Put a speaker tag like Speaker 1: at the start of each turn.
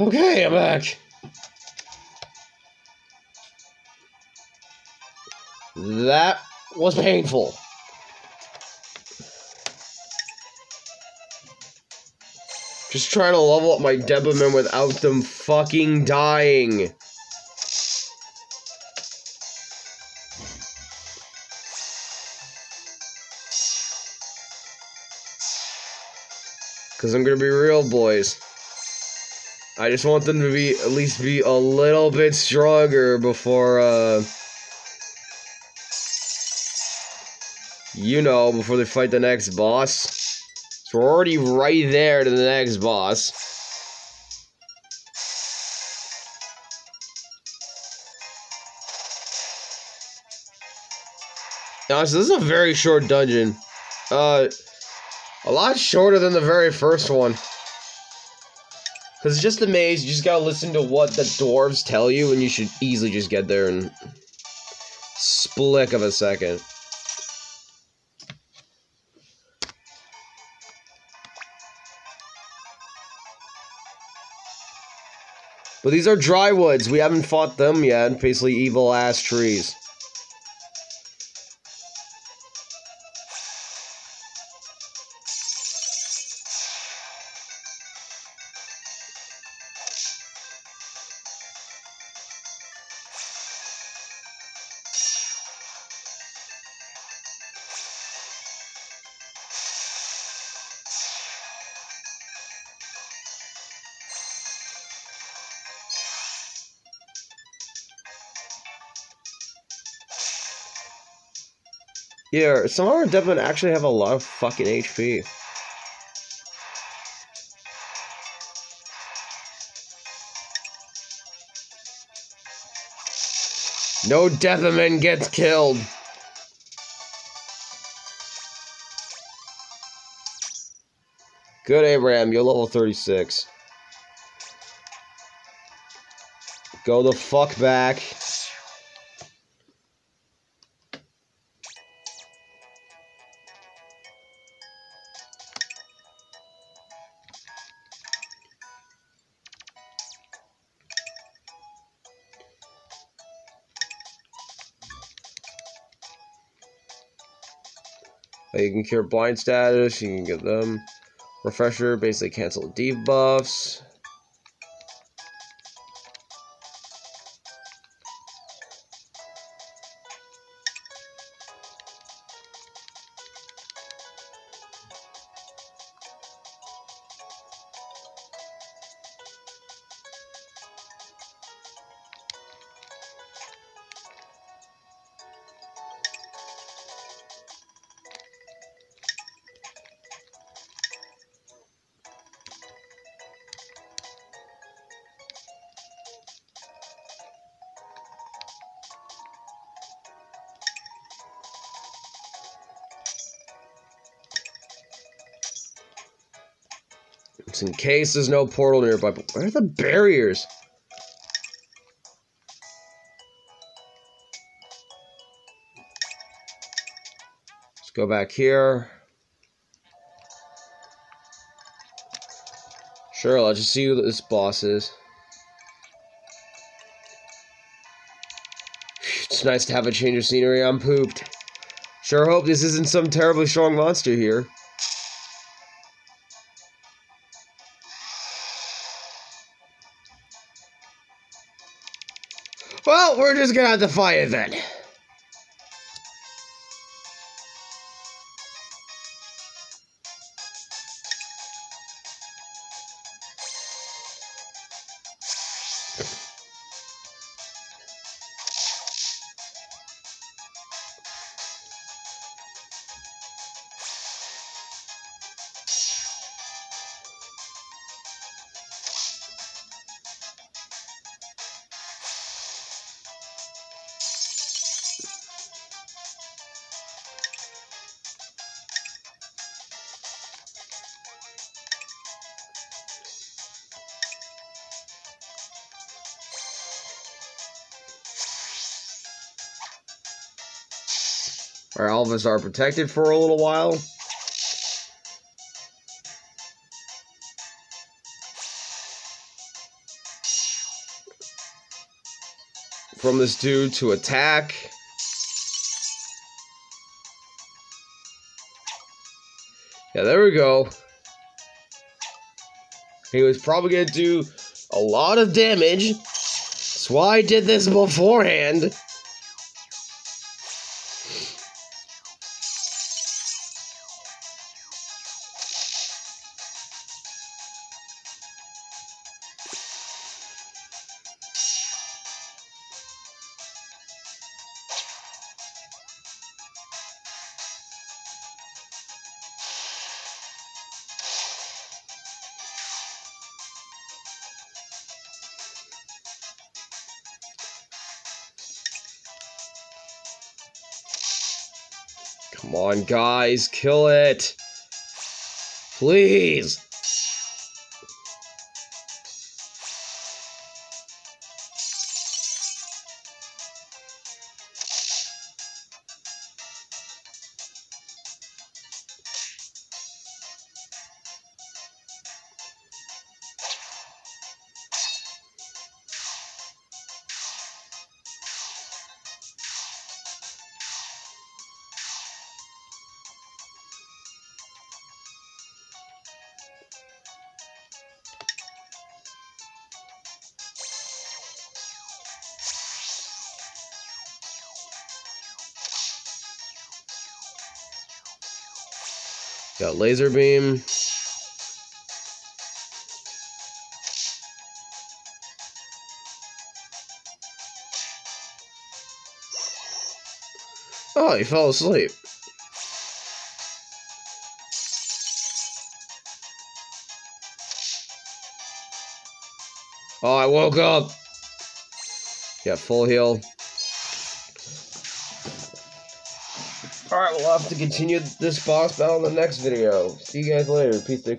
Speaker 1: Okay, I'm back. That was painful. Just trying to level up my Denpa Men without them fucking dying. Because I'm going to be real, boys. I just want them to be, at least be a little bit stronger before, uh... You know, before they fight the next boss. So we're already right there to the next boss. Honestly, this is a very short dungeon. Uh... A lot shorter than the very first one. Because it's just a maze, you just gotta listen to what the dwarves tell you, and you should easily just get there in splick of a second. But these are dry woods. We haven't fought them yet. Basically evil ass trees. Yeah, some of our Denpa Men actually have a lot of fucking HP. No Denpa Man gets killed. Good, Abraham. You're level 36. Go the fuck back. You can cure blind status, you can give them. Refresher, basically cancel debuffs. In case there's no portal nearby. But where are the barriers? Let's go back here. Sure, let's just see who this boss is. It's nice to have a change of scenery. I'm pooped. Sure hope this isn't some terribly strong monster here. Well, we're just gonna have to fight it then. All of us are protected for a little while. From this dude to attack. Yeah, there we go. He was probably going to do a lot of damage. That's why I did this beforehand. Come on, guys, kill it. Please. Got laser beam. Oh, he fell asleep. Oh, I woke up. Yeah, full heal. Alright, we'll have to continue this boss battle in the next video. See you guys later. Peace, stay